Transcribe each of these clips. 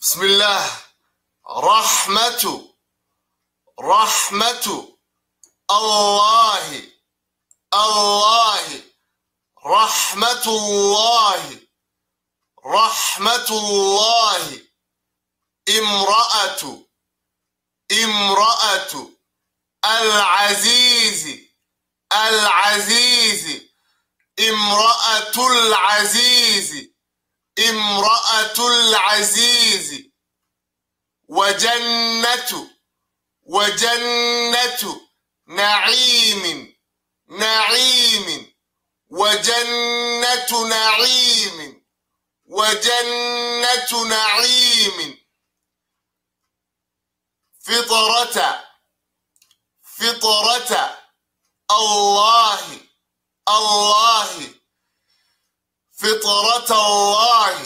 بسم الله. رحمة رحمة. الله الله. رحمة الله. رحمة الله. امرأة. امرأة العزيز العزيز امرأة العزيز امرأة العزيز. وجنة وجنة نعيم نعيم. وجنة نعيم وجنة نعيم. فطرة فطرة. الله الله. فطرة الله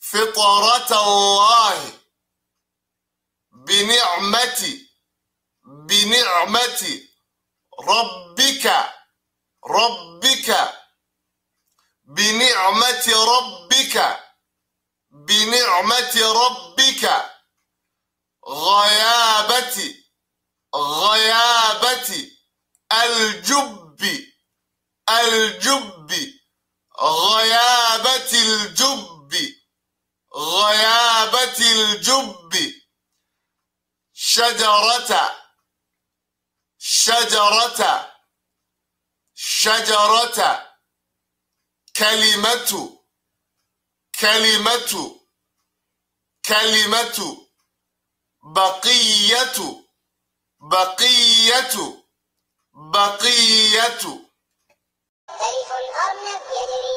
فطرة الله. بنعمة بنعمة. ربك ربك. بنعمة ربك بنعمة ربك. غيابة غيابة الجب الجب غيابة الجب غيابة الجب شجرة شجرة شجرة. كلمة كلمة كلمة. بقية بقية بقية. ألف أرنب يجري